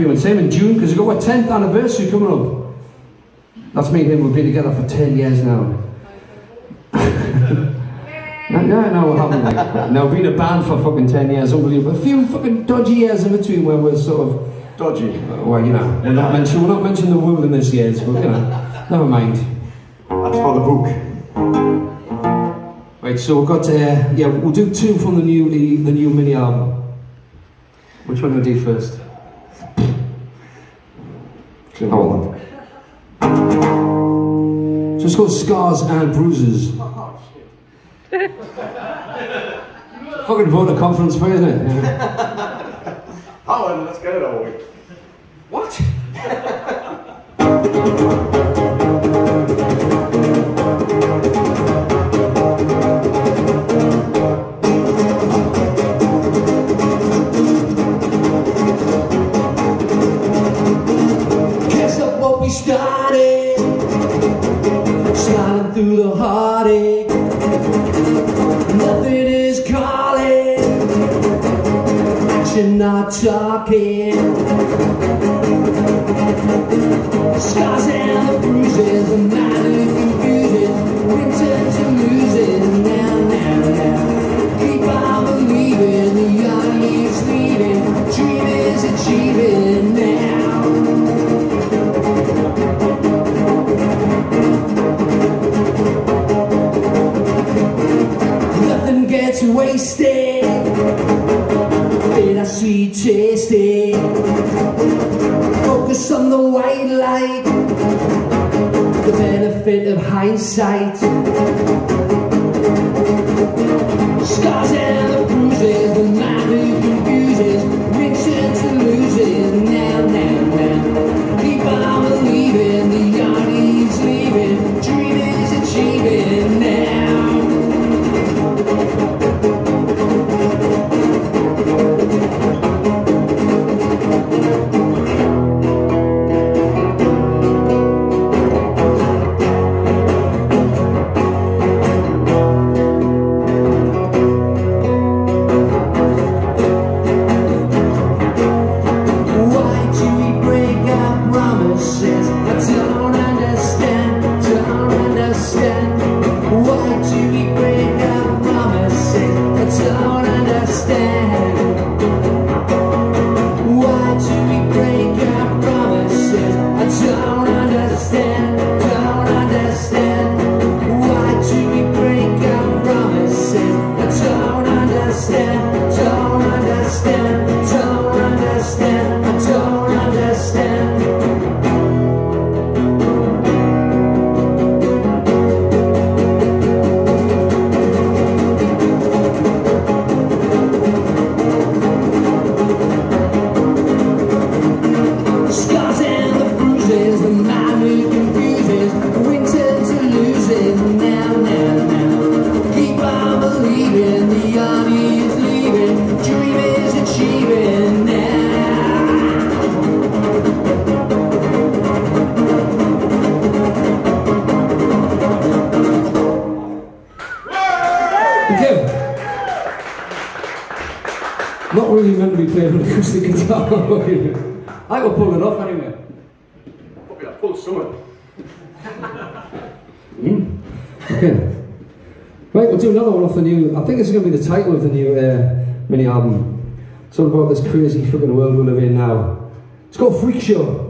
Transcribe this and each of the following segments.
you. And same in June, because we've got our 10th anniversary coming up. That's me and him, we've been together for 10 years now. no, no, no, we haven't. Like, no, we've been a band for fucking 10 years, unbelievable. A few fucking dodgy years in between where we're sort of. Dodgy. Well, you know, we're not, mention, we're not mentioning the wilderness years, but you know, never mind. That's for the book. Right, so we've got, uh, yeah, we'll do two from the new, the, the new mini album. Which one do we do first? Hold on. So it's called Scars and Bruises. Fucking vote a conference for you, isn't it? Yeah. Howard, let's get it with. What? we started, sliding through the heartache. Nothing is calling, action not talking. the Scars and the bruises, the minor confusion, Nothing gets wasted, bittersweet tasting. Focus on the white light, the benefit of hindsight. Scars and the bruises, Not really meant to be playing an acoustic guitar. I will pull it off anyway. Hope you pulled someone. Okay. Right, we'll do another one off the new. I think this is going to be the title of the new uh, mini album. It's all about this crazy fucking world we live in now. It's called Freak Show.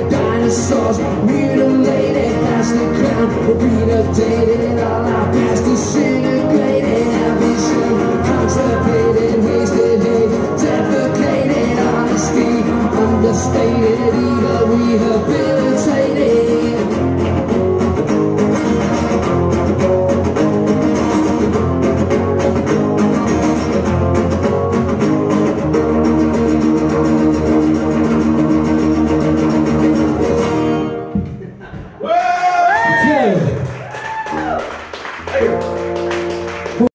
hate.